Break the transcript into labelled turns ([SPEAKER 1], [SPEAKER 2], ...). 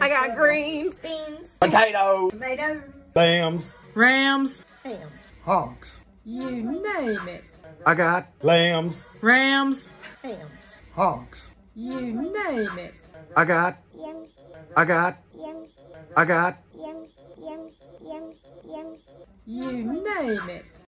[SPEAKER 1] I got greens,
[SPEAKER 2] beans,
[SPEAKER 3] potatoes,
[SPEAKER 1] tomato,
[SPEAKER 3] Lambs.
[SPEAKER 4] Rams,
[SPEAKER 1] hams,
[SPEAKER 5] hogs,
[SPEAKER 1] you name it.
[SPEAKER 3] I got lambs.
[SPEAKER 4] Rams,
[SPEAKER 1] Hams,
[SPEAKER 5] hogs,
[SPEAKER 1] you name it.
[SPEAKER 3] I got.
[SPEAKER 2] yums,
[SPEAKER 3] I got.
[SPEAKER 2] yums,
[SPEAKER 3] I got.
[SPEAKER 2] yums, yums, yums, yums.
[SPEAKER 1] You name it.